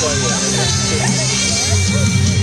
欢迎。